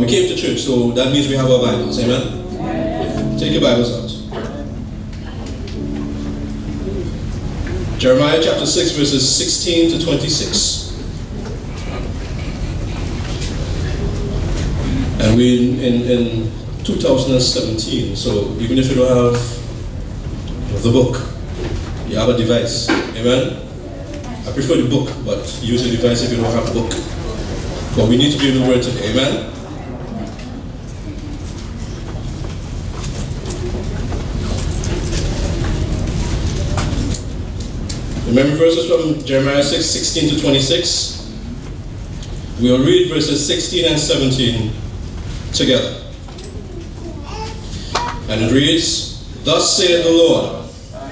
We came to church, so that means we have our Bibles. Amen? Take your Bibles out. Jeremiah chapter 6, verses 16 to 26. And we in, in, in 2017, so even if you don't have the book, you have a device. Amen? I prefer the book, but use a device if you don't have a book. But we need to be in the Word today. Amen? Remember verses from Jeremiah 6, 16 to 26? We'll read verses 16 and 17 together. And it reads, Thus saith the Lord,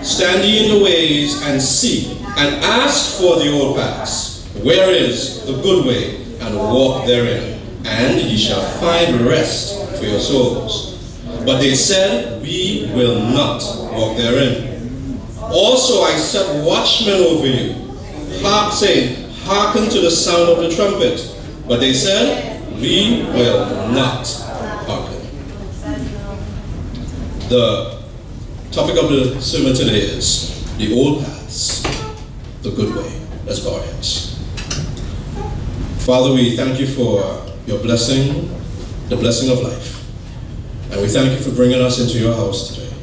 Stand ye in the ways and see, and ask for the old paths, where is the good way, and walk therein, and ye shall find rest for your souls. But they said, We will not walk therein. Also I set watchmen over you, hark, saying, Hearken to the sound of the trumpet. But they said, We will not hearken. The topic of the sermon today is the old paths, the good way. Let's bow our heads. Father, we thank you for your blessing, the blessing of life. And we thank you for bringing us into your house today.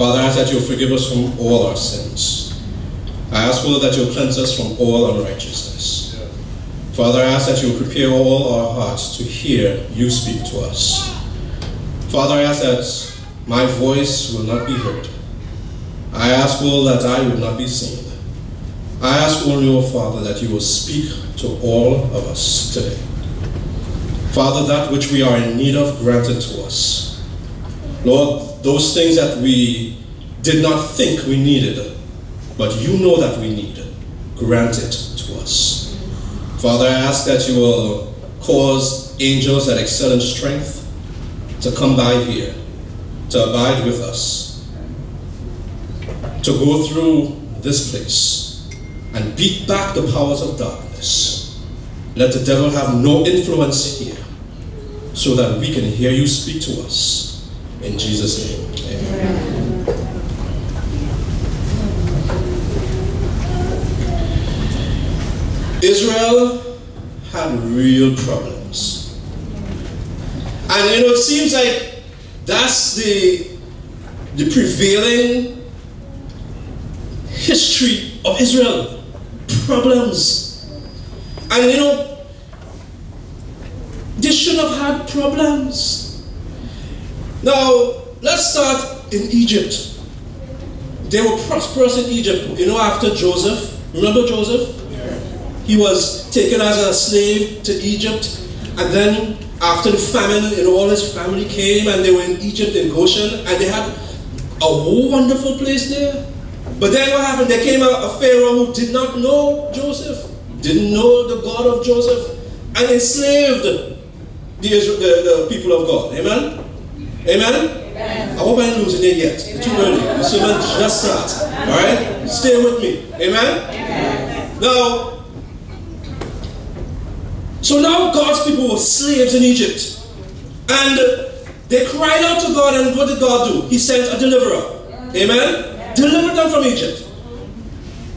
Father, I ask that you'll forgive us from all our sins. I ask, Lord, that you'll cleanse us from all unrighteousness. Father, I ask that you'll prepare all our hearts to hear you speak to us. Father, I ask that my voice will not be heard. I ask, Lord, that I will not be seen. I ask O Father, that you will speak to all of us today. Father, that which we are in need of, granted to us. Lord, those things that we did not think we needed, but you know that we need, grant it to us. Father, I ask that you will cause angels that excel in strength to come by here, to abide with us, to go through this place and beat back the powers of darkness. Let the devil have no influence here so that we can hear you speak to us. In Jesus' name, amen. Israel had real problems. And you know, it seems like that's the, the prevailing history of Israel. Problems. And you know, they should have had problems. Now, let's start in Egypt. They were prosperous in Egypt. You know, after Joseph, remember Joseph? He was taken as a slave to Egypt, and then after the famine, you know, all his family came and they were in Egypt in Goshen, and they had a wonderful place there. But then what happened? There came a, a Pharaoh who did not know Joseph, didn't know the God of Joseph, and enslaved the, the, the people of God. Amen? Amen? Amen. I hope I ain't losing it yet. It's too early. The sermon just started. Alright? Stay with me. Amen? Amen? Now, so now God's people were slaves in Egypt. And they cried out to God, and what did God do? He sent a deliverer. Amen? Delivered them from Egypt.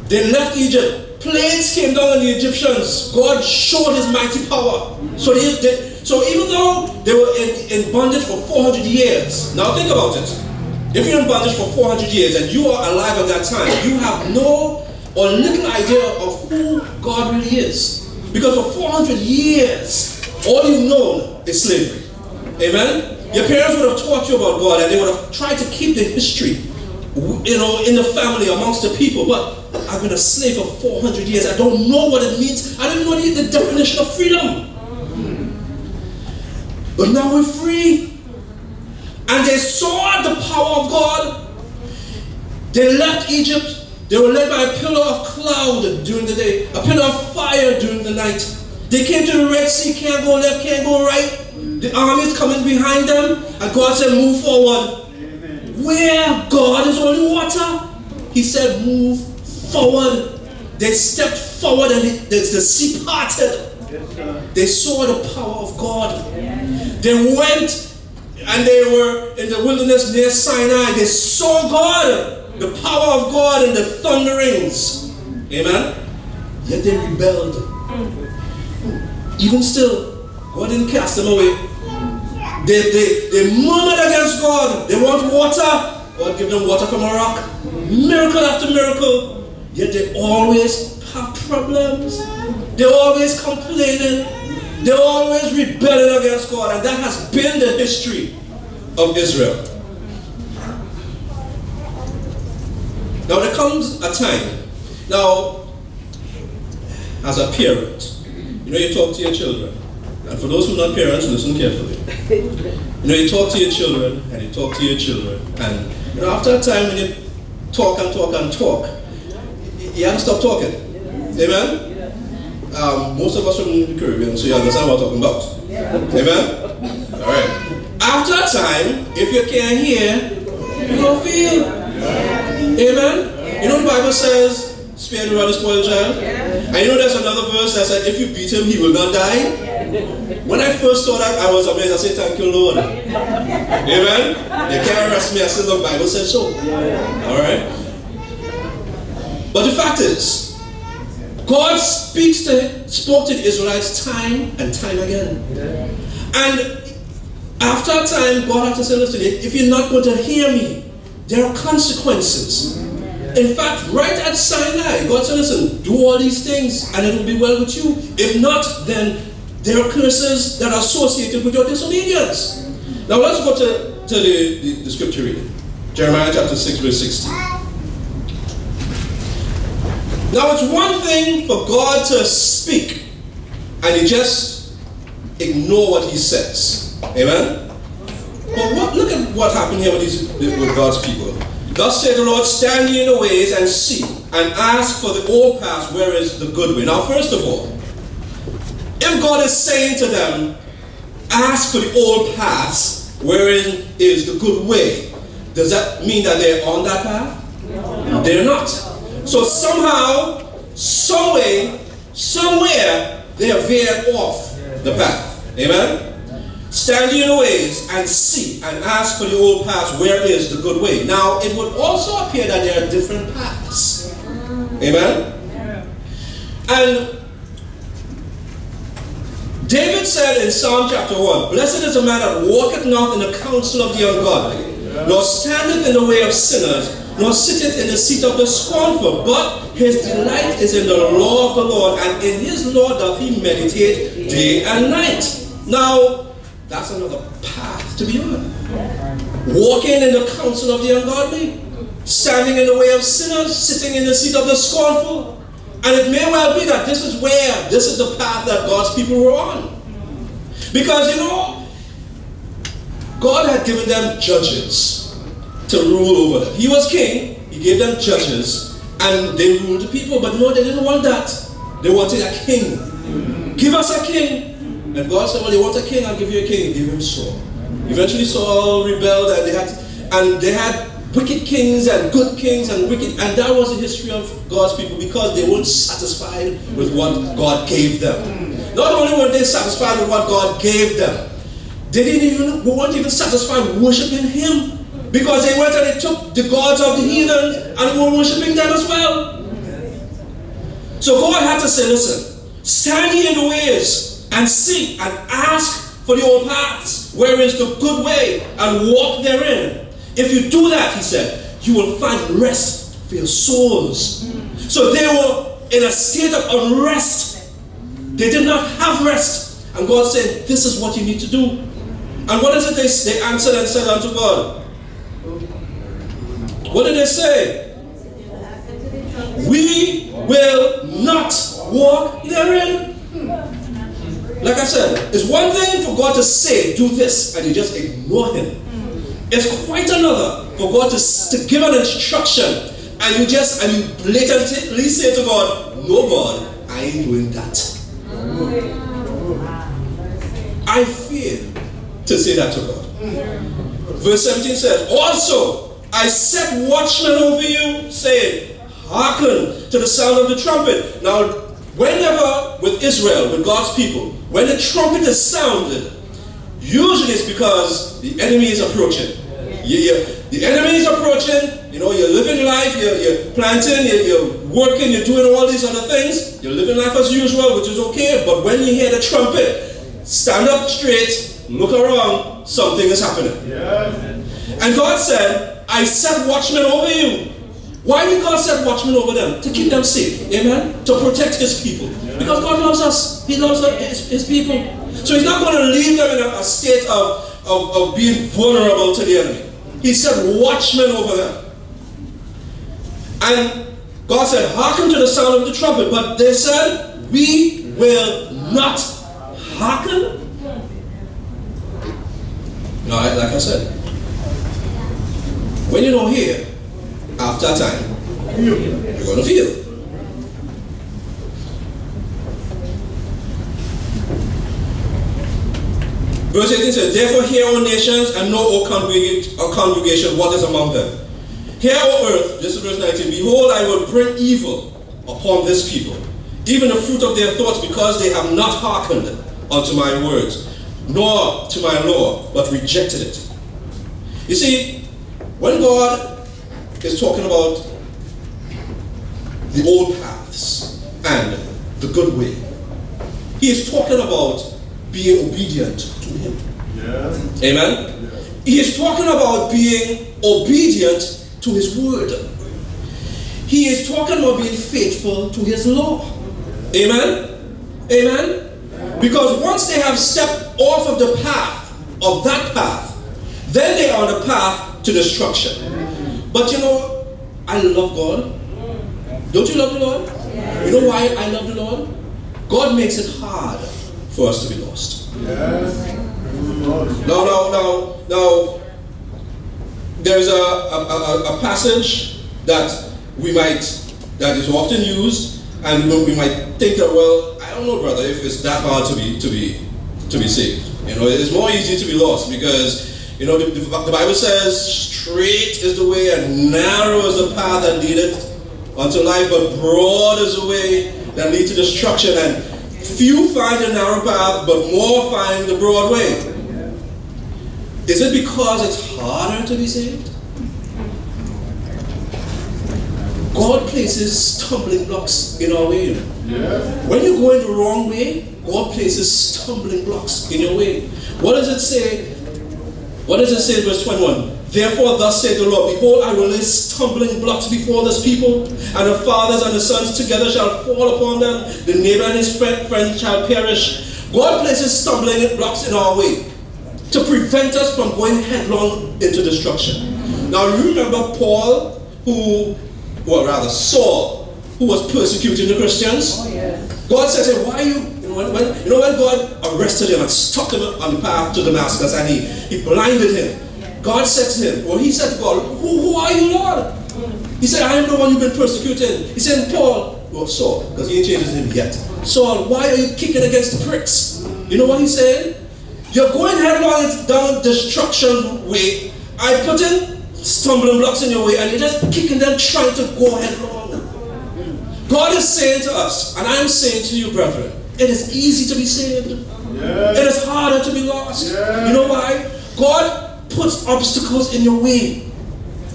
They left Egypt. Plagues came down on the Egyptians. God showed his mighty power. So they, they so even though they were in, in bondage for 400 years, now think about it. If you're in bondage for 400 years and you are alive at that time, you have no or little idea of who God really is. Because for 400 years, all you've known is slavery. Amen? Your parents would have taught you about God and they would have tried to keep the history, you know, in the family, amongst the people. But I've been a slave for 400 years. I don't know what it means. I don't know the definition of freedom. But now we're free. And they saw the power of God. They left Egypt. They were led by a pillar of cloud during the day, a pillar of fire during the night. They came to the Red Sea, can't go left, can't go right. The army is coming behind them, and God said, Move forward. Amen. Where God is only water, He said, Move forward. They stepped forward, and the, the sea parted. They saw the power of God. They went and they were in the wilderness near Sinai. They saw God, the power of God in the thunderings. Amen. Yet they rebelled. Even still, God didn't cast them away. They, they, they murmured against God. They want water. God give them water from a rock. Miracle after miracle. Yet they always have problems. They're always complaining. They're always rebelling against God. And that has been the history of Israel. Now there comes a time. Now, as a parent, you know you talk to your children. And for those who are not parents, listen carefully. You know, you talk to your children and you talk to your children. And you know, after a time when you talk and talk and talk, you have to stop talking. Amen? Um, most of us from the Caribbean, so you understand what I'm talking about. Amen? All right. After a time, if you can't hear, you don't feel. Amen? You know the Bible says, spare the rod and spoil the child? And you know there's another verse that said, if you beat him, he will not die? When I first saw that, I was amazed. I said, thank you, Lord. Amen? You can't arrest me. I said, the Bible said so. All right? But the fact is, God speaks to, spoke to the Israelites time and time again. And after a time, God had to say, listen, if you're not going to hear me, there are consequences. In fact, right at Sinai, God said, listen, do all these things and it will be well with you. If not, then there are curses that are associated with your disobedience. Now let's go to, to the, the, the scripture reading. Jeremiah chapter 6, verse 16. Now it's one thing for God to speak and you just ignore what he says. Amen? But what, look at what happened here with, these, with God's people. Thus said the Lord, stand ye in the ways and see, and ask for the old path where is the good way. Now, first of all, if God is saying to them, ask for the old paths wherein is the good way, does that mean that they're on that path? No. They're not. So somehow, some way, somewhere, they have veered off the path. Amen? Stand in your ways and see and ask for the old paths, where is the good way? Now, it would also appear that there are different paths. Amen? And David said in Psalm chapter 1, Blessed is the man that walketh not in the counsel of the ungodly, nor standeth in the way of sinners, nor sitteth in the seat of the scornful, but his delight is in the law of the Lord, and in his law doth he meditate day and night. Now, that's another path to be on. Walking in the counsel of the ungodly, standing in the way of sinners, sitting in the seat of the scornful. And it may well be that this is where, this is the path that God's people were on. Because, you know, God had given them judges to rule over. He was king, he gave them judges, and they ruled the people. But no, they didn't want that. They wanted a king. Give us a king. And God said, Well, you want a king? I'll give you a king. Give him Saul. Eventually Saul rebelled and they had and they had wicked kings and good kings and wicked and that was the history of God's people because they weren't satisfied with what God gave them. Not only were they satisfied with what God gave them, they didn't even weren't even satisfied worshiping him. Because they went and they took the gods of the heathen and were worshiping them as well. So God had to say, listen, stand ye in the ways and seek and ask for the old paths, where is the good way, and walk therein. If you do that, he said, you will find rest for your souls. So they were in a state of unrest. They did not have rest. And God said, This is what you need to do. And what is it they, they answered and said unto God? What did they say? We will not walk therein. Like I said, it's one thing for God to say, do this, and you just ignore Him. It's quite another for God to, to give an instruction, and you just, and you blatantly say to God, no God, I ain't doing that. I fear to say that to God. Verse 17 says, Also, I set watchmen over you, saying, Hearken to the sound of the trumpet. Now, whenever with Israel, with God's people, when the trumpet is sounded, usually it's because the enemy is approaching. You, you, the enemy is approaching, you know, you're living life, you're, you're planting, you're, you're, working, you're doing all these other things. You're living life as usual, which is okay. But when you hear the trumpet, stand up straight, look around, something is happening. And God said, I set watchmen over you. Why did God set watchmen over them? To keep them safe. Amen? To protect his people. Because God loves us. He loves his, his people. So he's not going to leave them in a, a state of, of, of being vulnerable to the enemy. He said, watchmen over them. And God said, hearken to the sound of the trumpet. But they said, we will not hearken. No, like I said, when you don't hear, after a time, you're going to feel. Verse 18 says, Therefore hear, O nations, and know, O congregation, what is among them. Hear, O earth, this is verse 19, Behold, I will bring evil upon this people, even the fruit of their thoughts, because they have not hearkened unto my words, nor to my law, but rejected it. You see, when God is talking about the old paths and the good way, He is talking about being obedient to Him. Yeah. Amen? Yeah. He is talking about being obedient to His word. He is talking about being faithful to His law. Amen? Amen? Because once they have stepped off of the path, of that path, then they are on the path to destruction. But you know, I love God. Don't you love the Lord? You know why I love the Lord? God makes it hard for us to be lost. Yes. No, no, no, no. There's a, a, a, passage that we might, that is often used, and we might think that, well, I don't know, brother, if it's that hard to be, to be, to be saved. You know, it's more easy to be lost because, you know, the, the Bible says, straight is the way and narrow is the path that leadeth unto life, but broad is the way that leads to destruction, and few find the narrow path, but more find the broad way. Is it because it's harder to be saved? God places stumbling blocks in our way. When you go in the wrong way, God places stumbling blocks in your way. What does it say? What does it say in verse 21? Therefore, thus saith the Lord, Behold, I will lay stumbling blocks before this people, and the fathers and the sons together shall fall upon them. The neighbor and his friend, friend shall perish. God places stumbling blocks in our way to prevent us from going headlong into destruction. Now, you remember Paul, who, well, rather Saul, who was persecuting the Christians? Oh, yes. God said to him, Why are you when, when, you know when God arrested him and stuck him on the path to Damascus and he, he blinded him, God said to him, or he said to God, who, who are you, Lord? He said, I am the one you've been persecuting. He said, Paul, well, Saul, because he ain't changed his name yet. Saul, why are you kicking against the pricks? You know what he's saying? You're going headlong down destruction way. I put in stumbling blocks in your way and you're just kicking them trying to go headlong. God is saying to us, and I'm saying to you, brethren, it is easy to be saved. Yes. It is harder to be lost. Yes. You know why? God puts obstacles in your way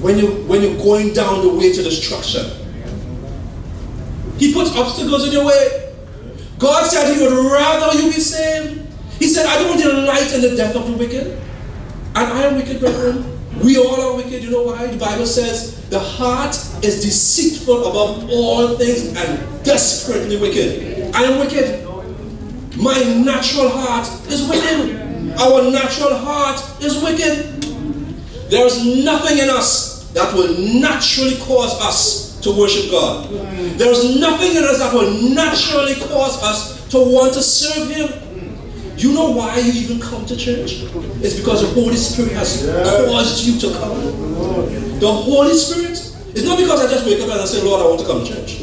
when you when you're going down the way to destruction. He puts obstacles in your way. God said he would rather you be saved. He said, I don't want to delight in the death of the wicked. And I am wicked, brethren. We all are wicked. You know why? The Bible says the heart is deceitful above all things and desperately wicked. I am wicked. My natural heart is wicked. Our natural heart is wicked. There is nothing in us that will naturally cause us to worship God. There is nothing in us that will naturally cause us to want to serve Him. You know why you even come to church? It's because the Holy Spirit has caused you to come. The Holy Spirit. It's not because I just wake up and I say, Lord, I want to come to church.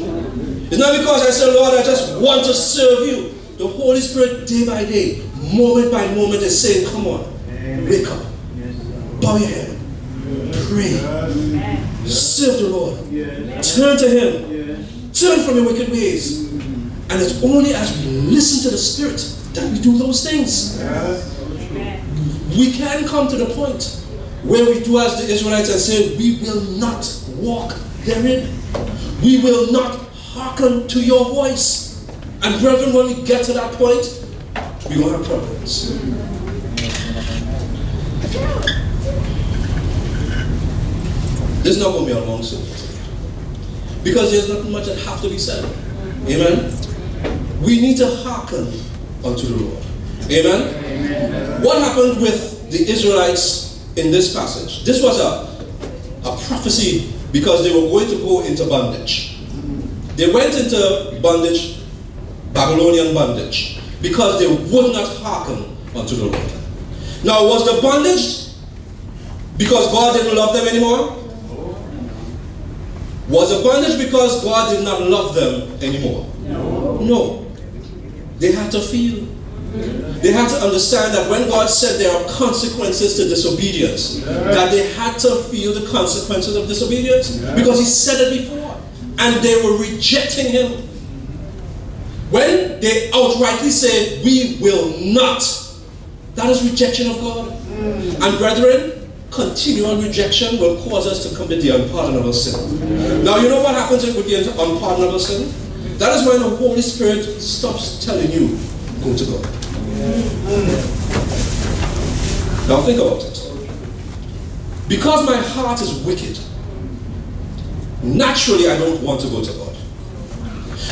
It's not because I say, Lord, I just want to serve you. The Holy Spirit, day by day, moment by moment, is saying, Come on, wake up, bow your head, pray, serve the Lord, turn to Him, turn from your wicked ways. Mm-hmm. And it's only as we listen to the Spirit that we do those things. We can come to the point where we do as the Israelites and say, We will not walk therein. We will not hearken to your voice. And brethren, when we get to that point, we will have problems. This is not going to be a long sermon. Because there's not much that have to be said. Amen? We need to hearken unto the Lord. Amen? Amen? What happened with the Israelites in this passage? This was a, a prophecy because they were going to go into bondage. They went into bondage, Babylonian bondage, because they would not hearken unto the Lord. Now, was the bondage because God didn't love them anymore? Was the bondage because God did not love them anymore? No. No. They had to feel. They had to understand that when God said there are consequences to disobedience, that they had to feel the consequences of disobedience because He said it before. And they were rejecting Him. When they outrightly say, We will not, that is rejection of God. Mm. And brethren, continual rejection will cause us to commit the unpardonable sin. Now, you know what happens if with the unpardonable sin? That is when the Holy Spirit stops telling you, go to God. Mm. Now, think about it. Because my heart is wicked, naturally I don't want to go to God.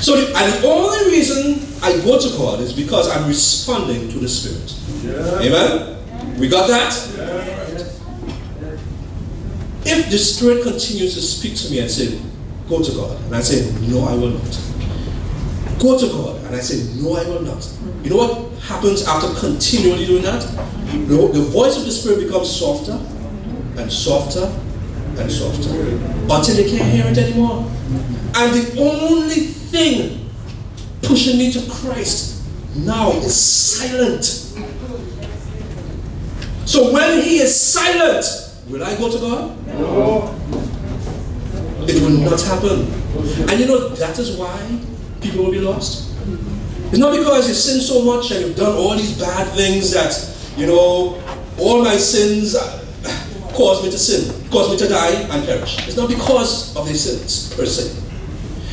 So, the, and the only reason I go to God is because I'm responding to the Spirit. Yeah. Amen? We got that? Yeah. If the Spirit continues to speak to me and say, Go to God, and I say, No, I will not. Go to God, and I say, No, I will not. You know what happens after continually doing that? The, the voice of the Spirit becomes softer and softer and softer until they can't hear it anymore. And the only thing pushing me to Christ now is silent. So when He is silent, Will I go to God? No. It will not happen. And you know, that is why people will be lost. It's not because you've sinned so much and you've done all these bad things that, you know, all my sins cause me to sin, cause me to die and perish. It's not because of these sins per se.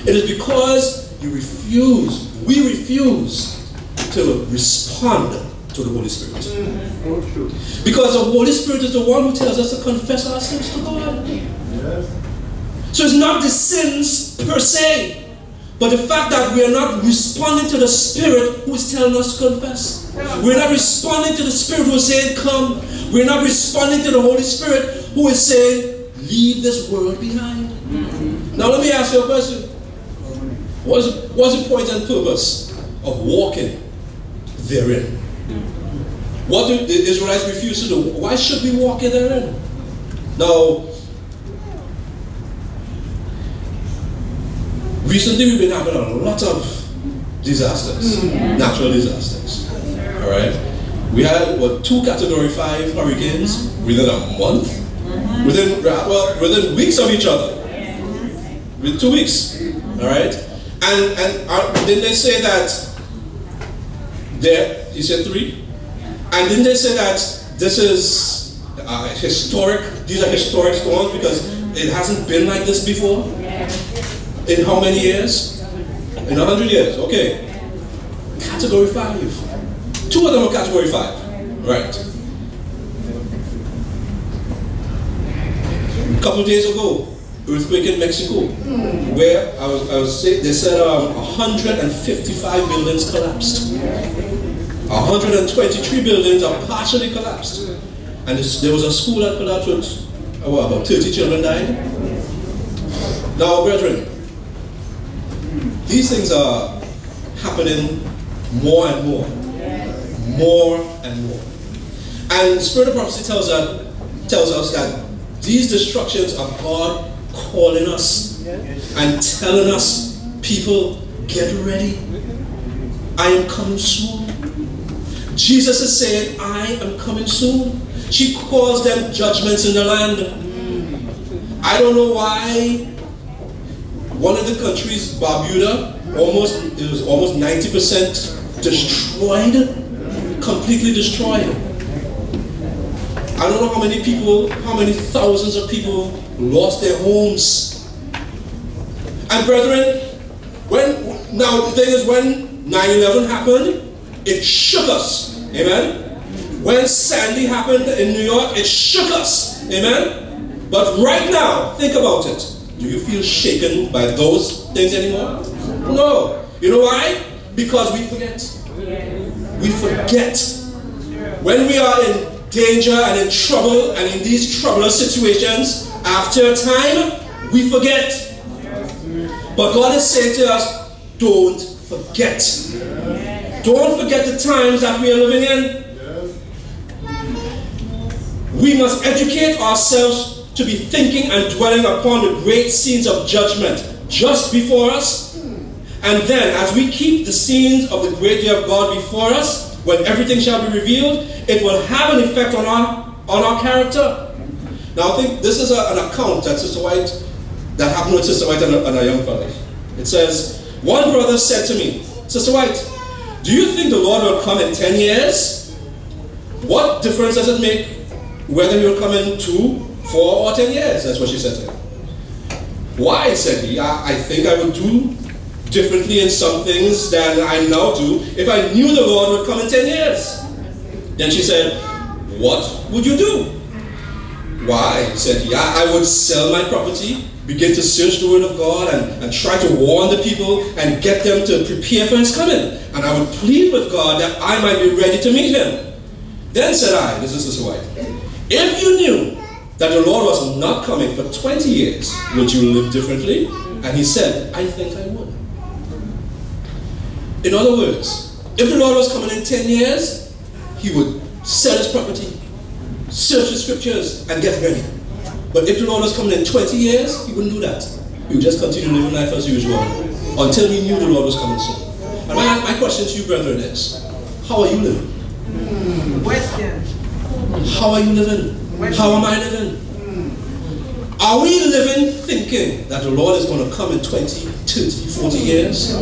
It is because you refuse, we refuse to respond to the Holy Spirit. Mm. Because the Holy Spirit is the one who tells us to confess our sins to God. Yes. So it's not the sins per se, but the fact that we are not responding to the Spirit who is telling us to confess. We're not responding to the Spirit who is saying, Come. We're not responding to the Holy Spirit who is saying, Leave this world behind. Mm-hmm. Now, let me ask you a question. What's, what's the point and purpose of walking therein? What do the Israelites refuse to do? Why should we walk in therein? Now, recently we've been having a lot of disasters, mm. natural disasters. All right, we had what two Category Five hurricanes within a month, mm-hmm. within well within weeks of each other, within two weeks. All right, and and uh, didn't they say that there? You said three. And didn't they say that this is uh, historic? These are historic storms because it hasn't been like this before? In how many years? In a hundred years, okay. Category five. Two of them are category five. Right. A couple of days ago, earthquake in Mexico, where I was, I was they said um, 155 buildings collapsed. 123 buildings are partially collapsed. And there was a school that collapsed with oh, about 30 children died. Now, brethren, these things are happening more and more. More and more. And Spirit of Prophecy tells us, tells us that these destructions are God calling us and telling us, people, get ready. I am coming soon. Jesus is saying, I am coming soon. She calls them judgments in the land. I don't know why one of the countries, Barbuda, almost it was almost 90% destroyed, completely destroyed. I don't know how many people, how many thousands of people lost their homes. And brethren, when now the thing is when 9-11 happened, it shook us. Amen. When Sandy happened in New York, it shook us. Amen. But right now, think about it. Do you feel shaken by those things anymore? No. You know why? Because we forget. We forget. When we are in danger and in trouble and in these troublous situations, after a time, we forget. But God is saying to us, don't forget. Don't forget the times that we are living in. We must educate ourselves to be thinking and dwelling upon the great scenes of judgment just before us. And then, as we keep the scenes of the great day of God before us, when everything shall be revealed, it will have an effect on our, on our character. Now, I think this is a, an account that Sister White, that happened with Sister White and a, and a young fellow. It says, One brother said to me, Sister White, do you think the Lord will come in 10 years? What difference does it make whether he'll come in two, four or ten years. That's what she said to him. Why, said he, I, I think I would do differently in some things than I now do if I knew the Lord would come in ten years. Then she said, What would you do? Why, said he, I, would sell my property, begin to search the Word of God, and, and try to warn the people and get them to prepare for His coming. And I would plead with God that I might be ready to meet Him. Then said I, this is Sister White, if you knew that the Lord was not coming for 20 years, would you live differently? And he said, I think I would. In other words, if the Lord was coming in 10 years, he would sell his property, search the scriptures, and get ready. But if the Lord was coming in 20 years, he wouldn't do that. He would just continue living life as usual until he knew the Lord was coming soon. And my, my question to you, brethren, is how are you living? Hmm, question. How are you living? How am I living? Hmm. Are we living thinking that the Lord is going to come in 20, 30, 40 years?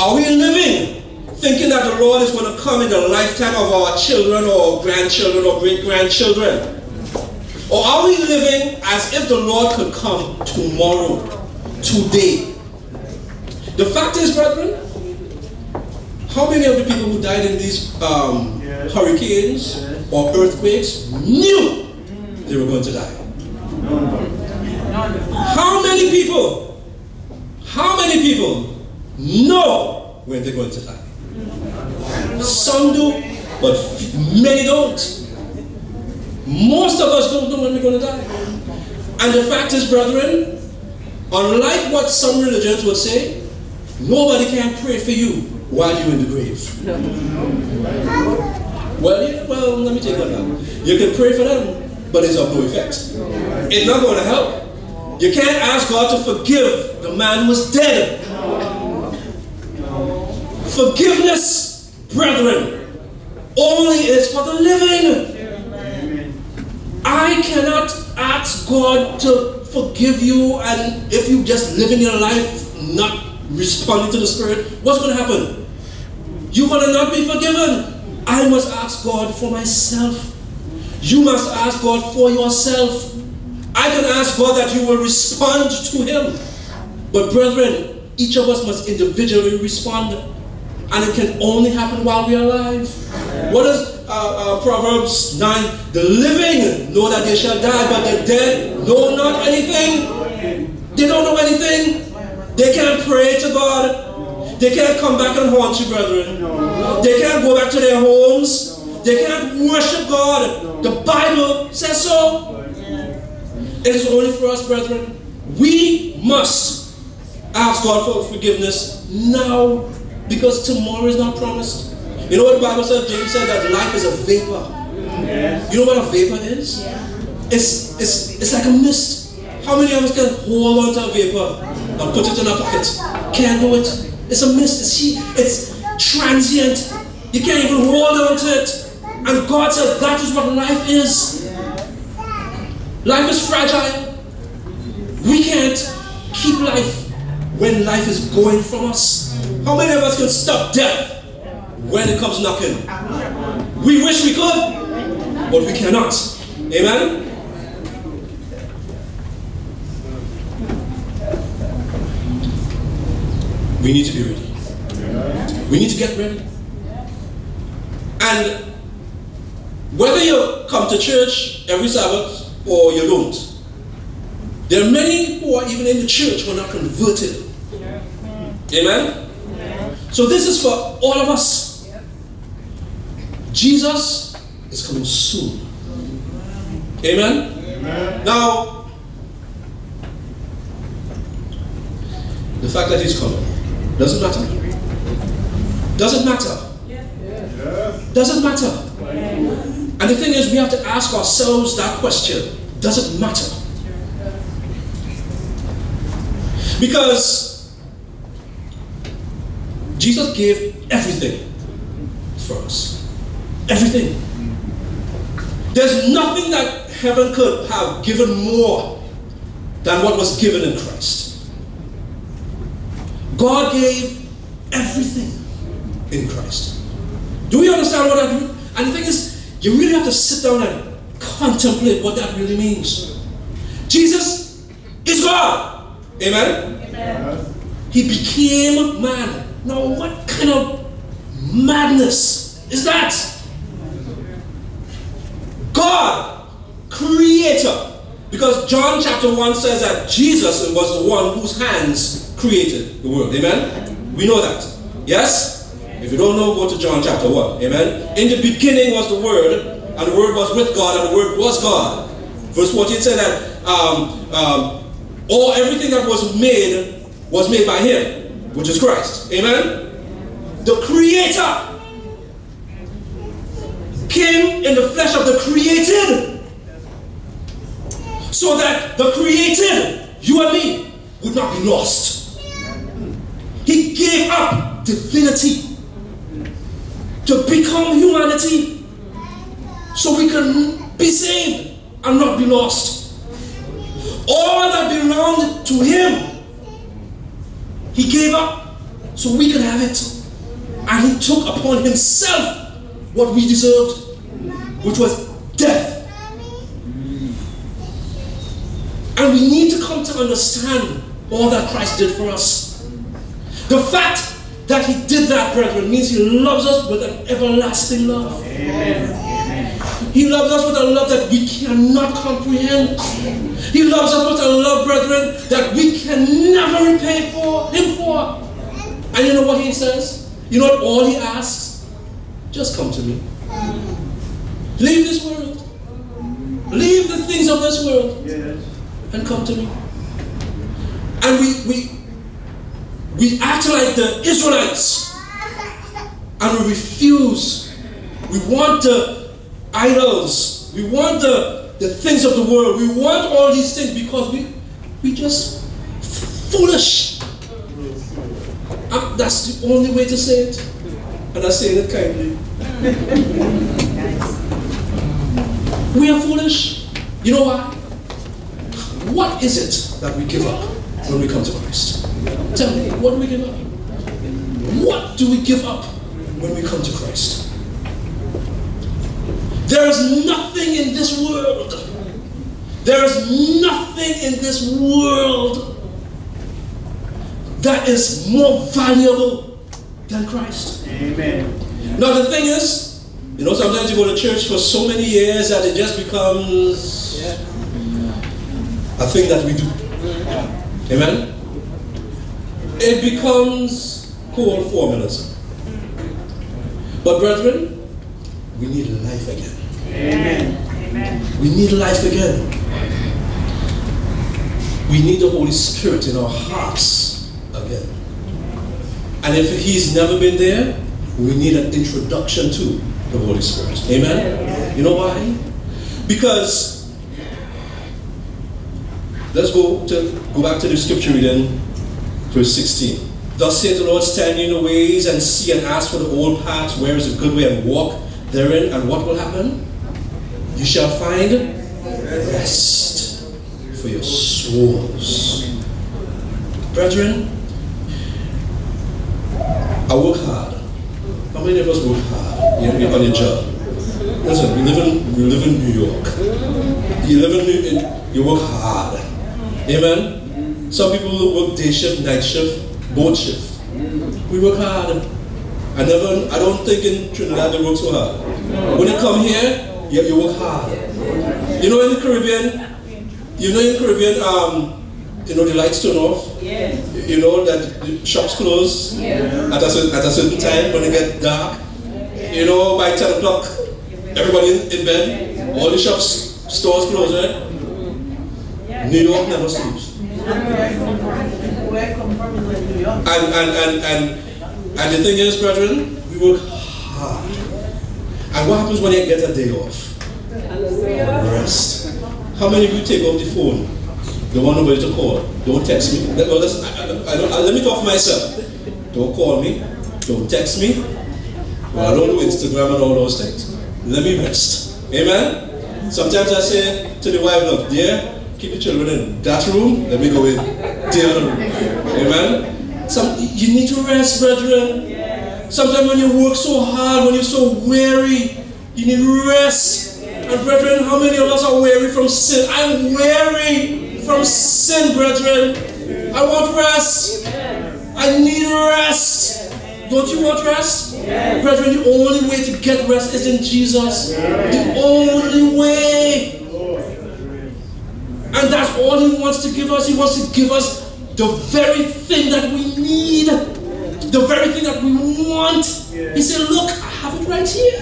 Are we living thinking that the Lord is going to come in the lifetime of our children or grandchildren or great grandchildren? Or are we living as if the Lord could come tomorrow, today? The fact is, brethren, how many of the people who died in these um, hurricanes or earthquakes knew they were going to die. How many people, how many people know when they're going to die? Some do, but many don't. Most of us don't know when we're going to die. And the fact is, brethren, unlike what some religions would say, nobody can pray for you while you're in the grave. Well, yeah, well, let me take that now. You can pray for them, but it's of no effect. It's not going to help. You can't ask God to forgive the man who was dead. Forgiveness, brethren, only is for the living. I cannot ask God to forgive you, and if you just live in your life not responding to the Spirit, what's going to happen? You're going to not be forgiven. I must ask God for myself. You must ask God for yourself. I can ask God that you will respond to Him. But, brethren, each of us must individually respond. And it can only happen while we are alive. What is uh, uh, Proverbs 9? The living know that they shall die, but the dead know not anything. They don't know anything. They can't pray to God. They can't come back and haunt you, brethren. They can't go back to their homes. They can't worship God. The Bible says so. It is only for us, brethren. We must ask God for forgiveness now because tomorrow is not promised. You know what the Bible says? James said that life is a vapor. You know what a vapor is? It's, it's, it's like a mist. How many of us can hold on to a vapor and put it in our pocket? Can't do it. It's a mist. It's, it's transient. You can't even hold on to it. And God said that is what life is. Life is fragile. We can't keep life. when life is going from us? How many of us can stop death when it comes knocking? We wish we could, but we cannot. Amen? We need to be ready. We need to get ready. And whether you come to church every Sabbath or you don't, there are many who are even in the church who are not converted. Amen? So this is for all of us. Jesus is coming soon. Amen? Amen? Now, the fact that he's coming doesn't matter. Doesn't matter. Doesn't matter. And the thing is, we have to ask ourselves that question. Does it matter? Because Jesus gave everything for us. Everything. There's nothing that heaven could have given more than what was given in Christ. God gave everything in Christ. Do we understand what that means? And the thing is, you really have to sit down and contemplate what that really means. Jesus is God. Amen? Amen. He became man. Now, what kind of madness is that? God, creator. Because John chapter 1 says that Jesus was the one whose hands created the world. Amen? We know that. Yes? If you don't know, go to John chapter 1. Amen? In the beginning was the Word, and the Word was with God, and the Word was God. Verse 14 said that um, um, all everything that was made was made by Him, which is Christ. Amen? The Creator came in the flesh of the created so that the created, you and me, would not be lost. He gave up divinity to become humanity so we can be saved and not be lost. All that belonged to him, he gave up so we could have it. And he took upon himself what we deserved, which was death. And we need to come to understand all that Christ did for us. The fact that he did that, brethren, means he loves us with an everlasting love. Amen. He loves us with a love that we cannot comprehend. He loves us with a love, brethren, that we can never repay for him for. And you know what he says? You know what all he asks? Just come to me. Leave this world. Leave the things of this world. And come to me. And we, we, we act like the Israelites and we refuse. We want the idols. We want the, the things of the world. We want all these things because we we just foolish. That's the only way to say it. And I say it kindly. we are foolish. You know why? What is it that we give up when we come to Christ? Tell me, what do we give up? What do we give up when we come to Christ? There is nothing in this world. There is nothing in this world that is more valuable than Christ. Amen. Now the thing is, you know, sometimes you go to church for so many years that it just becomes a thing that we do. Amen it becomes cold formalism. But brethren, we need life again. Amen. Amen. We need life again. We need the Holy Spirit in our hearts again. And if He's never been there, we need an introduction to the Holy Spirit. Amen? You know why? Because let's go to go back to the scripture reading Verse 16. Thus saith the Lord, stand in the ways and see and ask for the old path, where is a good way, and walk therein, and what will happen? You shall find rest for your souls. Brethren, I work hard. How many of us work hard you know, on your job? Listen, we live in, live in New York. You live in, New, you work hard. Amen? Some people work day shift, night shift, both shift. We work hard. I never, I don't think in Trinidad they work so hard. When you come here, you, you work hard. You know in the Caribbean, you know in the Caribbean, um, you know the lights turn off. Yes. You know that the shops close Yes. at a certain, at a certain time when it get dark. You know by ten o'clock, everybody in, in bed, all the shops, stores close, right? New York never sleeps. Where I come from is New York. And and and and and the thing is, brethren, we work hard. And what happens when you get a day off? Rest. How many of you take off the phone? Don't want nobody to call. Don't text me. Let, well, I, I, I, let me talk for myself. Don't call me. Don't text me. Well, I don't do Instagram and all those things. Let me rest. Amen? Sometimes I say to the wife, look, dear, keep the children in that room. Let me go in the other room. Amen? Some, you need to rest, brethren. Sometimes when you work so hard, when you're so weary, you need rest. And brethren, how many of us are weary from sin? I'm weary from sin, brethren. I want rest. I need rest. Don't you want rest? Brethren, the only way to get rest is in Jesus. The only way. And that's all He wants to give us. He wants to give us the very thing that we need, the very thing that we want. He said, Look, I have it right here.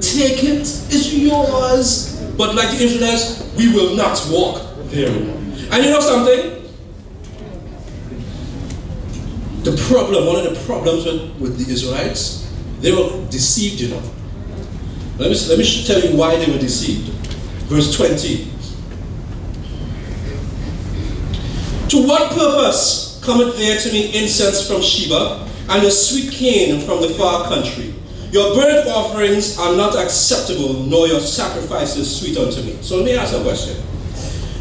Take it, it's yours. But like the Israelites, we will not walk therein. And you know something? The problem, one of the problems with, with the Israelites, they were deceived, you know. Let me, let me tell you why they were deceived. Verse 20. To what purpose cometh there to me incense from Sheba, and a sweet cane from the far country? Your burnt offerings are not acceptable, nor your sacrifices sweet unto me. So let me ask a question.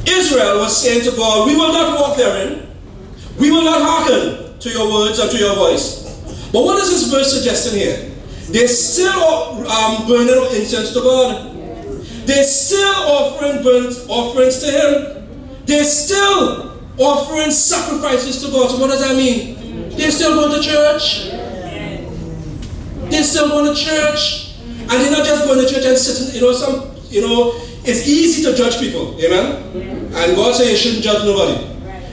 Israel was saying to God, We will not walk therein. We will not hearken to your words or to your voice. But what is this verse suggesting here? They still um, burning incense to God. They still offering burnt offerings to Him. They still offering sacrifices to God. So what does that mean? They still going to church. They still going to church. And they're not just going to church and sitting, you know, some, you know, it's easy to judge people. Amen? And God said you shouldn't judge nobody.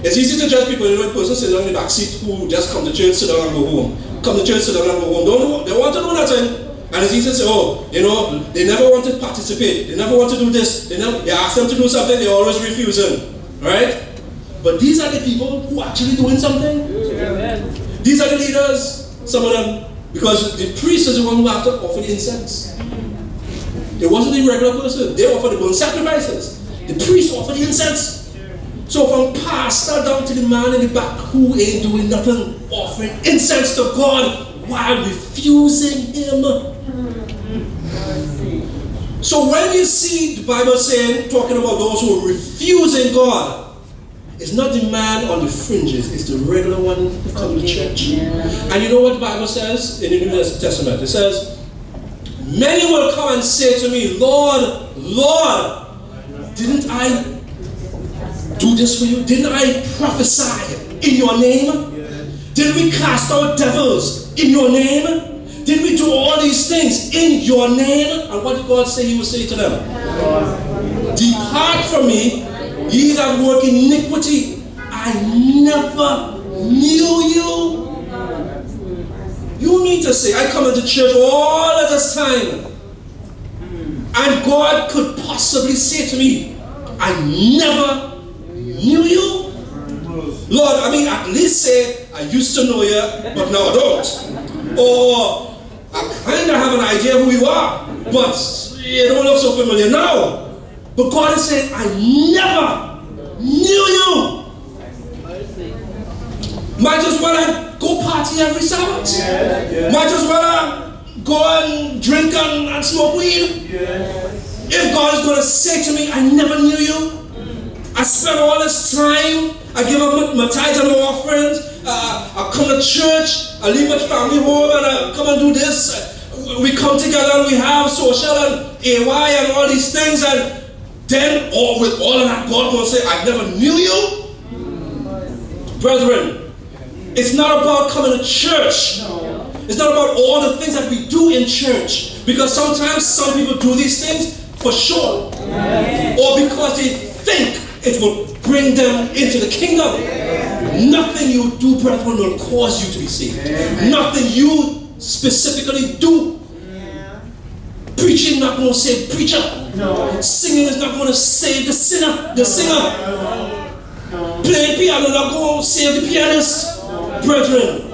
It's easy to judge people, you know, person sitting on the back seat who just come to church, sit down and go home. Come to church, sit down and go home. Don't, they want to do nothing. And it's easy to say, oh, you know, they never want to participate. They never want to do this. They never, you ask them to do something, they're always refusing. Right? But these are the people who are actually doing something. These are the leaders, some of them. Because the priest is the one who have to offer the incense. It wasn't the regular person. They offered the burnt sacrifices. The priest offered the incense. So from pastor down to the man in the back who ain't doing nothing, offering incense to God while refusing Him. So when you see the Bible saying, talking about those who are refusing God, it's not the man on the fringes, it's the regular one who comes to church. And you know what the Bible says in the New Testament? It says, Many will come and say to me, Lord, Lord, didn't I do this for you? Didn't I prophesy in your name? Didn't we cast out devils in your name? Didn't we do all these things in your name? And what did God say He would say to them? Depart from me, ye that work iniquity. I never knew you. You need to say I come into church all of this time and God could possibly say to me, I never knew you? Lord, I mean, at least say, I used to know you, but now I don't. Or, I kind of have an idea who you are, but you don't look so familiar now. But God is saying, I never knew you. Might just wanna go party every Sabbath. Might just wanna go and drink and, and smoke weed. If God is going to say to me, I never knew you, I spent all this time, I give up my, my tithes and my offerings, uh, I come to church, I leave my family home and I come and do this. We come together and we have social and AY and all these things and then all with all of that God will say, I never knew you. Brethren, it's not about coming to church. It's not about all the things that we do in church. Because sometimes some people do these things for sure. Or because they think it will bring them into the kingdom. Nothing you do, brethren, will cause you to be saved. Nothing you specifically do. Preaching not going to save preacher. No. Singing is not going to save the sinner, the singer. No. Playing piano not going to save the pianist. Brethren,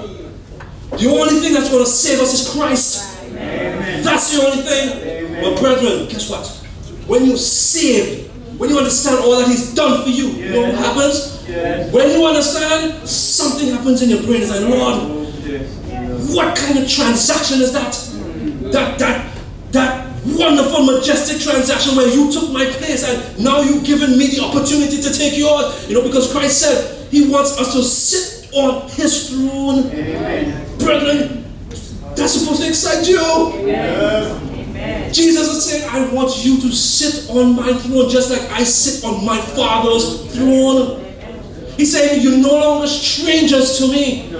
the only thing that's going to save us is Christ. Amen. That's the only thing. Amen. But brethren, guess what? When you're saved, when you understand all that He's done for you, yes. you know what happens? Yes. When you understand, something happens in your brain. It's like, Lord, what kind of transaction is that? That that that wonderful, majestic transaction where you took my place and now you've given me the opportunity to take yours. You know, because Christ said He wants us to sit on His throne. Amen. Brethren, that's supposed to excite you. Amen. Jesus is saying, I want you to sit on my throne just like I sit on my Father's throne. He's saying, You're no longer strangers to me,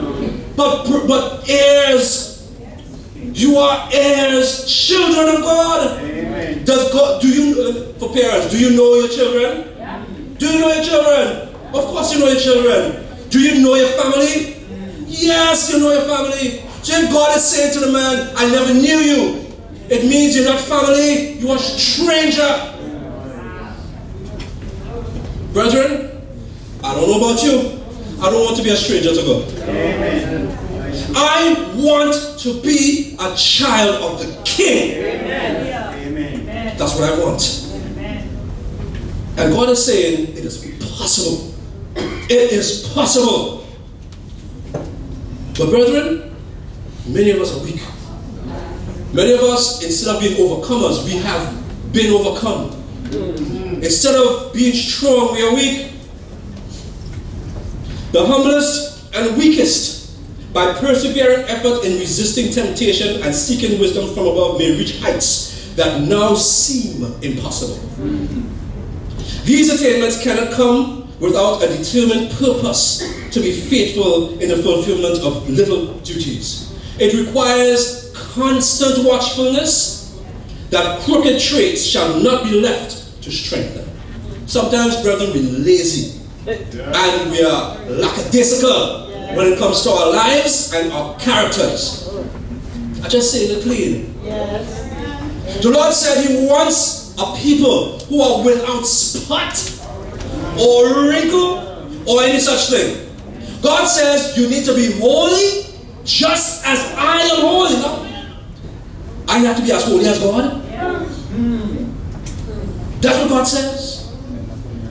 but, but heirs. You are heirs, children of God. Amen. Does God, do you, uh, for parents, do you know your children? Yeah. Do you know your children? Of course you know your children. Do you know your family? Yes, you know your family. So if God is saying to the man, I never knew you, it means you're not family, you are stranger. Brethren, I don't know about you. I don't want to be a stranger to God. Amen. I want to be a child of the King. Amen. That's what I want. And God is saying it is possible. It is possible. But brethren, many of us are weak. Many of us, instead of being overcomers, we have been overcome. Instead of being strong, we are weak. The humblest and weakest, by persevering effort in resisting temptation and seeking wisdom from above, may reach heights that now seem impossible. These attainments cannot come without a determined purpose to be faithful in the fulfillment of little duties. It requires constant watchfulness that crooked traits shall not be left to strengthen. Sometimes, brethren, we're lazy and we are lackadaisical when it comes to our lives and our characters. I just say it clean. Yes. The Lord said He wants a people who are without spot or wrinkle or any such thing. God says you need to be holy just as I am holy. No. I have to be as holy as God. That's what God says.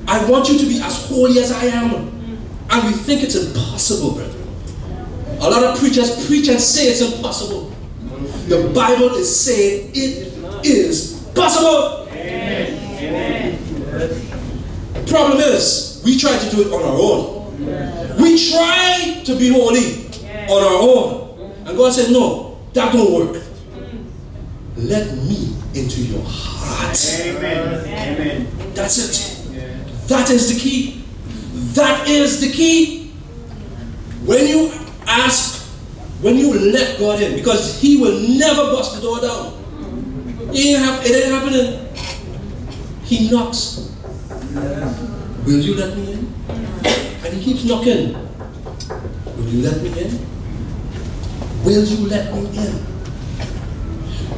I want you to be as holy as I am. And we think it's impossible, brethren. A lot of preachers preach and say it's impossible. The Bible is saying it is possible. Amen. Amen. Problem is, we try to do it on our own. We try to be holy on our own. And God said, no, that don't work. Let me into your heart. Amen. Amen. That's it. That is the key. That is the key. When you ask, when you let God in, because He will never bust the door down. It ain't, happening. He knocks. Will you let me in? And he keeps knocking. Will you let me in? Will you let me in?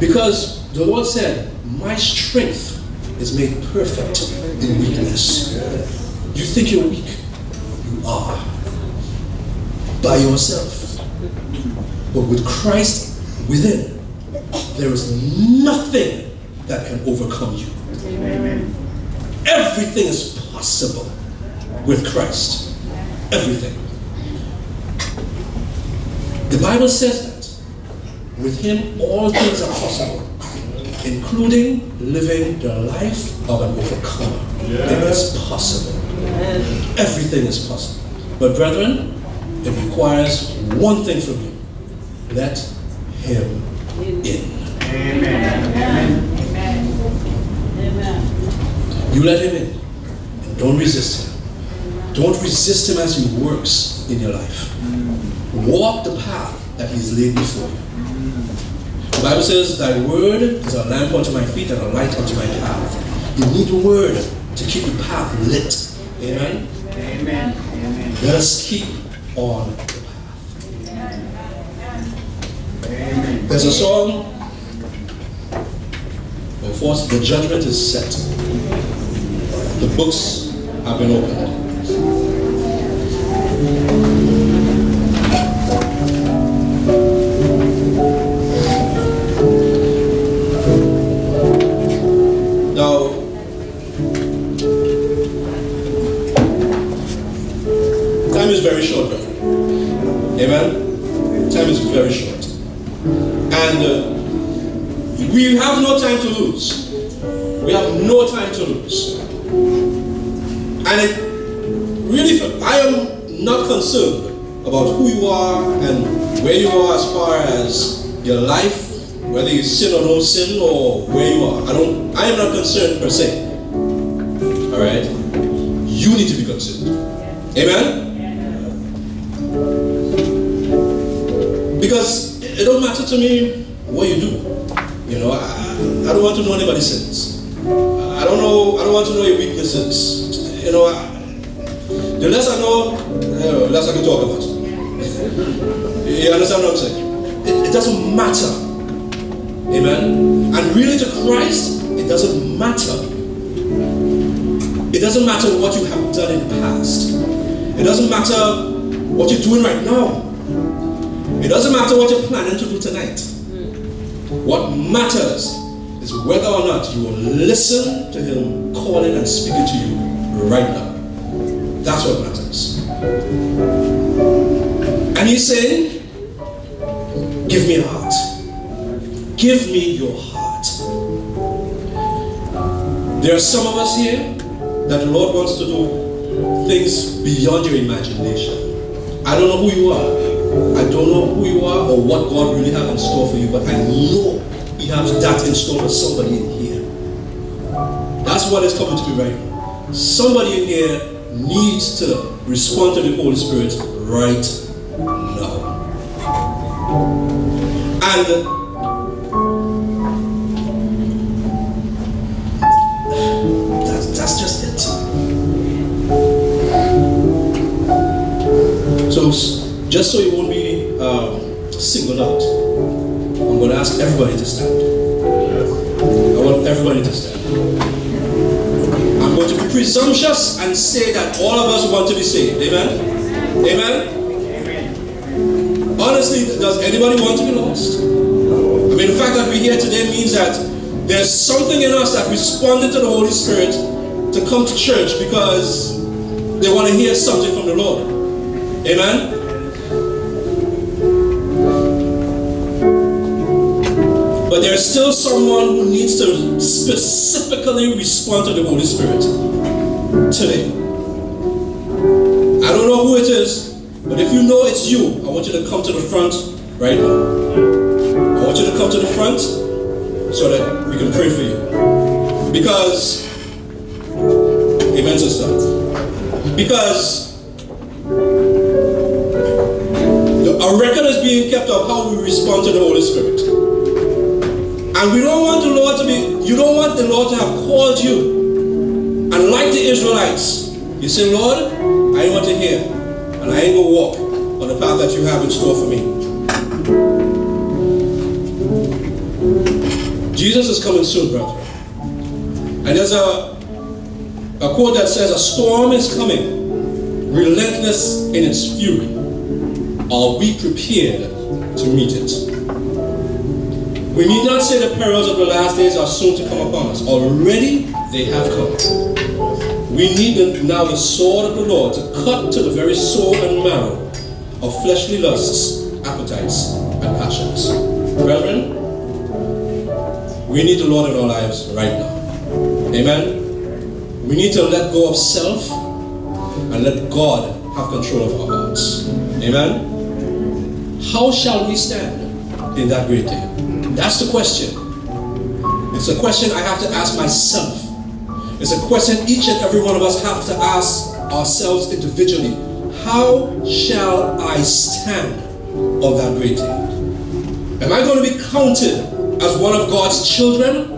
Because the Lord said, My strength is made perfect in weakness. You think you're weak? Are. By yourself. But with Christ within, there is nothing that can overcome you. Amen. Everything is possible with Christ. Everything. The Bible says that with Him all things are possible, including living the life of an overcomer. Yes. It is possible. Everything is possible. But, brethren, it requires one thing from you let him in. Amen. Amen. Amen. You let him in. And don't resist him. Don't resist him as he works in your life. Walk the path that he's laid before you. The Bible says, Thy word is a lamp unto my feet and a light unto my path. You need the word to keep the path lit. Amen? Amen. Amen. Let us keep on the path. Amen. There's a song. Of course, the judgment is set. The books have been opened. Sin or where you are. I don't. I am not concerned per se. Some of us here that the Lord wants to do things beyond your imagination. I don't know who you are. I don't know who you are or what God really has in store for you, but I know He has that in store for somebody in here. That's what is coming to me right now. Somebody in here needs to respond to the Holy Spirit right now. And S- just so you won't be um, singled out, I'm going to ask everybody to stand. I want everybody to stand. I'm going to be presumptuous and say that all of us want to be saved. Amen? Amen? Honestly, does anybody want to be lost? I mean, the fact that we're here today means that there's something in us that responded to the Holy Spirit to come to church because they want to hear something from the Lord. Amen? But there's still someone who needs to specifically respond to the Holy Spirit today. I don't know who it is, but if you know it's you, I want you to come to the front right now. I want you to come to the front so that we can pray for you. Because, amen, sister. Because a record is being kept of how we respond to the Holy Spirit. And we don't want the Lord to be, you don't want the Lord to have called you. And like the Israelites, you say, Lord, I want to hear. And I ain't to walk on the path that you have in store for me. Jesus is coming soon, brother. And there's a, a quote that says, A storm is coming, relentless in its fury. Are we prepared to meet it? We need not say the perils of the last days are soon to come upon us. Already they have come. We need now the sword of the Lord to cut to the very soul and marrow of fleshly lusts, appetites, and passions. Brethren, we need the Lord in our lives right now. Amen. We need to let go of self and let God have control of our hearts. Amen. How shall we stand in that great day? That's the question. It's a question I have to ask myself. It's a question each and every one of us have to ask ourselves individually. How shall I stand on that great day? Am I going to be counted as one of God's children?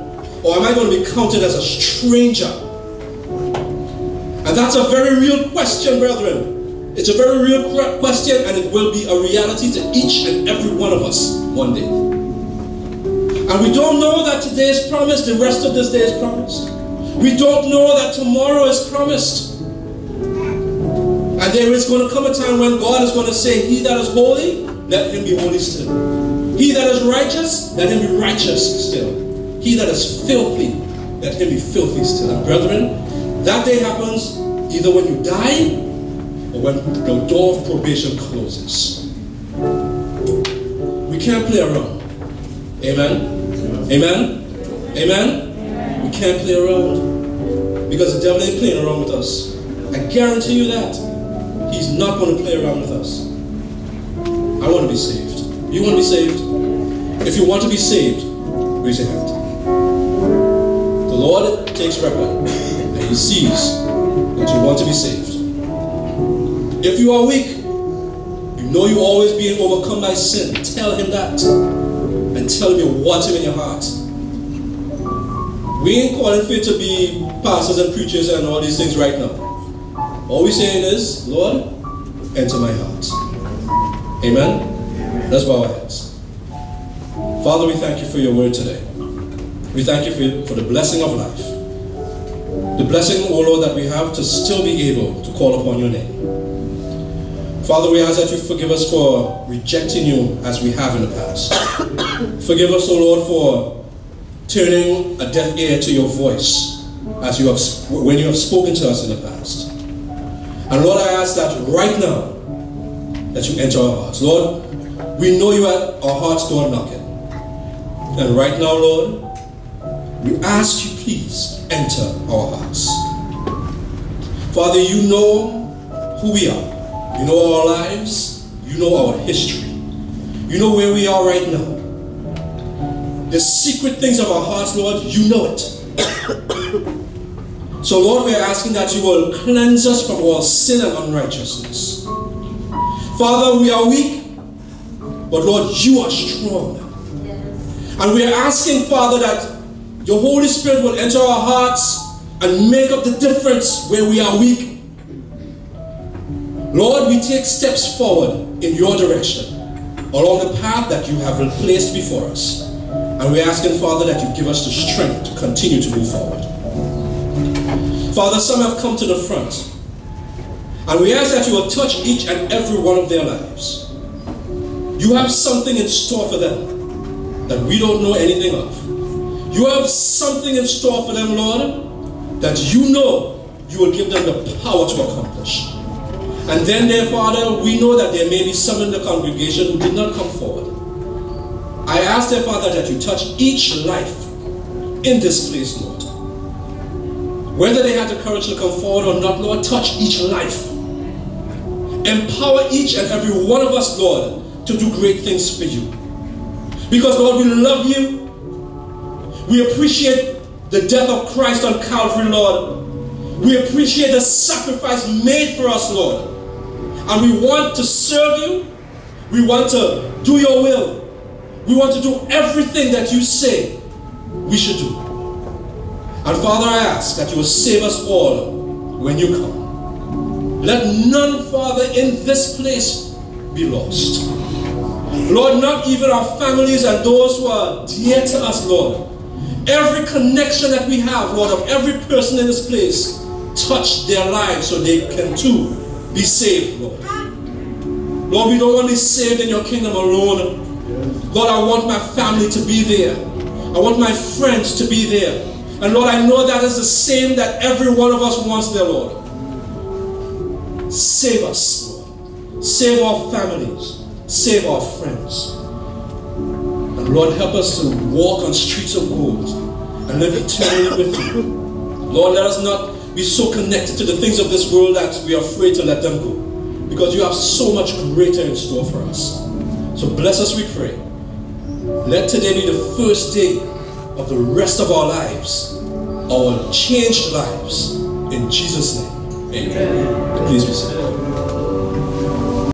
Or am I going to be counted as a stranger? And that's a very real question, brethren. It's a very real question, and it will be a reality to each and every one of us one day. And we don't know that today is promised, the rest of this day is promised. We don't know that tomorrow is promised. And there is going to come a time when God is going to say, He that is holy, let him be holy still. He that is righteous, let him be righteous still. He that is filthy, let him be filthy still. And brethren, that day happens either when you die or when the door of probation closes. We can't play around. Amen? Amen? Amen? We can't play around. Because the devil ain't playing around with us. I guarantee you that. He's not going to play around with us. I want to be saved. You want to be saved? If you want to be saved, raise your hand. The Lord takes record and He sees that you want to be saved. If you are weak, you know you're always being overcome by sin. Tell Him that. And tell Him you want Him in your heart. We ain't calling for you to be pastors and preachers and all these things right now. All we're saying is, Lord, enter my heart. Amen? Let's bow our heads. Father, we thank you for your word today. We thank you for, for the blessing of life. The blessing, O oh Lord, that we have to still be able to call upon your name. Father, we ask that you forgive us for rejecting you as we have in the past. forgive us, O oh Lord, for turning a deaf ear to your voice as you have, when you have spoken to us in the past. And Lord, I ask that right now, that you enter our hearts. Lord, we know you at our heart's door knocking. And right now, Lord, we ask you please enter our hearts. Father, you know who we are. You know our lives. You know our history. You know where we are right now. The secret things of our hearts, Lord, you know it. So, Lord, we are asking that you will cleanse us from all sin and unrighteousness. Father, we are weak, but Lord, you are strong. Yes. And we are asking, Father, that your Holy Spirit will enter our hearts and make up the difference where we are weak. Lord, we take steps forward in your direction along the path that you have placed before us. And we're asking, Father, that you give us the strength to continue to move forward. Father, some have come to the front. And we ask that you will touch each and every one of their lives. You have something in store for them that we don't know anything of. You have something in store for them, Lord, that you know you will give them the power to accomplish. And then, dear Father, we know that there may be some in the congregation who did not come forward. I ask, dear Father, that you touch each life in this place, Lord. Whether they had the courage to come forward or not, Lord, touch each life. Empower each and every one of us, Lord, to do great things for you. Because, Lord, we love you. We appreciate the death of Christ on Calvary, Lord. We appreciate the sacrifice made for us, Lord. And we want to serve you. We want to do your will. We want to do everything that you say we should do. And Father, I ask that you will save us all when you come. Let none, Father, in this place be lost. Lord, not even our families and those who are dear to us, Lord. Every connection that we have, Lord, of every person in this place, touch their lives so they can too be saved, Lord. Lord, we don't want to be saved in your kingdom alone. Lord, I want my family to be there. I want my friends to be there. And Lord, I know that is the same that every one of us wants, dear Lord. Save us, Lord. Save our families. Save our friends. And Lord, help us to walk on streets of gold and live eternally with you. Lord, let us not be so connected to the things of this world that we are afraid to let them go. Because you have so much greater in store for us. So bless us, we pray. Let today be the first day of the rest of our lives, our changed lives. In Jesus' name, amen. amen. Please be seated.